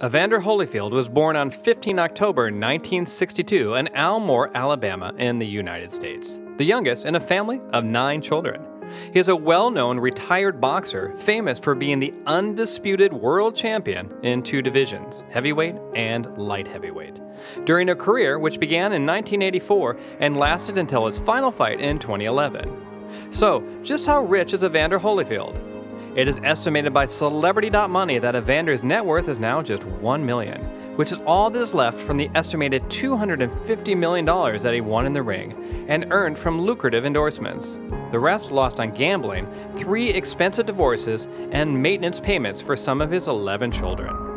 Evander Holyfield was born on 15 October 1962 in Elmore, Alabama, in the United States, the youngest in a family of nine children. He is a well known retired boxer, famous for being the undisputed world champion in two divisions, heavyweight and light heavyweight, during a career which began in 1984 and lasted until his final fight in 2011. So, just how rich is Evander Holyfield? It is estimated by Celebrity.money that Evander's net worth is now just 1 million, which is all that is left from the estimated $250 million that he won in the ring and earned from lucrative endorsements. The rest lost on gambling, three expensive divorces, and maintenance payments for some of his 11 children.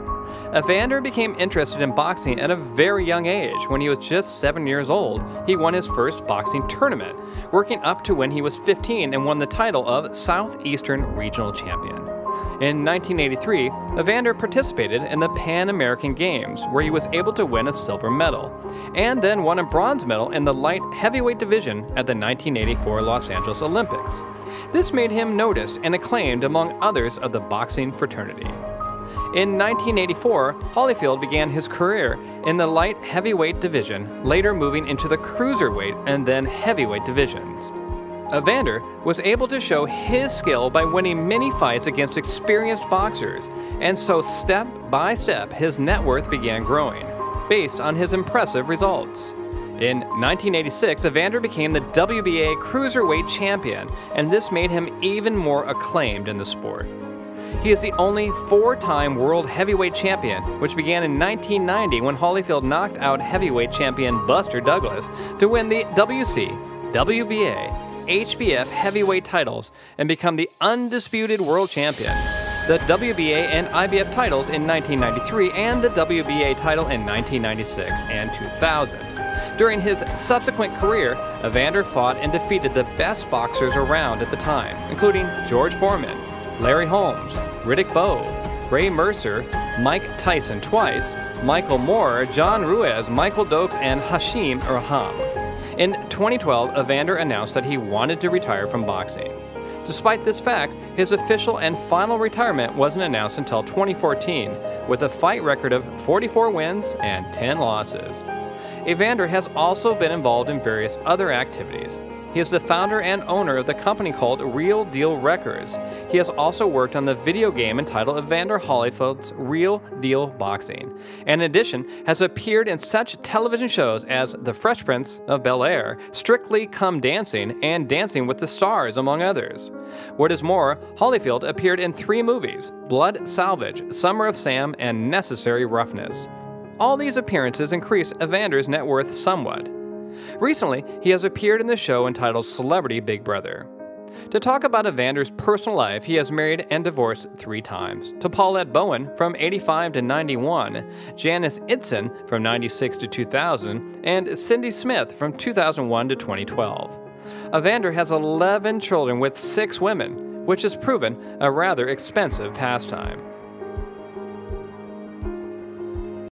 Evander became interested in boxing at a very young age. When he was just seven years old, he won his first boxing tournament, working up to when he was 15 and won the title of Southeastern Regional Champion. In 1983, Evander participated in the Pan American Games, where he was able to win a silver medal, and then won a bronze medal in the light heavyweight division at the 1984 Los Angeles Olympics. This made him noticed and acclaimed among others of the boxing fraternity. In 1984, Holyfield began his career in the light heavyweight division, later moving into the cruiserweight and then heavyweight divisions. Evander was able to show his skill by winning many fights against experienced boxers, and so step by step his net worth began growing, based on his impressive results. In 1986, Evander became the WBA Cruiserweight Champion, and this made him even more acclaimed in the sport. He is the only four time world heavyweight champion, which began in 1990 when Holyfield knocked out heavyweight champion Buster Douglas to win the WBC, WBA, IBF heavyweight titles and become the undisputed world champion. The WBA and IBF titles in 1993 and the WBA title in 1996 and 2000. During his subsequent career, Evander fought and defeated the best boxers around at the time, including George Foreman, Larry Holmes, Riddick Bowe, Ray Mercer, Mike Tyson twice, Michael Moorer, John Ruiz, Michael Dokes, and Hasim Rahman. In 2012, Evander announced that he wanted to retire from boxing. Despite this fact, his official and final retirement wasn't announced until 2014, with a fight record of 44 wins and 10 losses. Evander has also been involved in various other activities, he is the founder and owner of the company called Real Deal Records. He has also worked on the video game entitled Evander Holyfield's Real Deal Boxing, and in addition has appeared in such television shows as The Fresh Prince of Bel Air, Strictly Come Dancing, and Dancing with the Stars, among others. What is more, Holyfield appeared in three movies Blood Salvage, Summer of Sam, and Necessary Roughness. All these appearances increase Evander's net worth somewhat. Recently, he has appeared in the show entitled Celebrity Big Brother. To talk about Evander's personal life, he has married and divorced three times. To Paulette Bowen from 85 to 91, Janice Itson from 96 to 2000, and Cindy Smith from 2001 to 2012. Evander has 11 children with six women, which has proven a rather expensive pastime.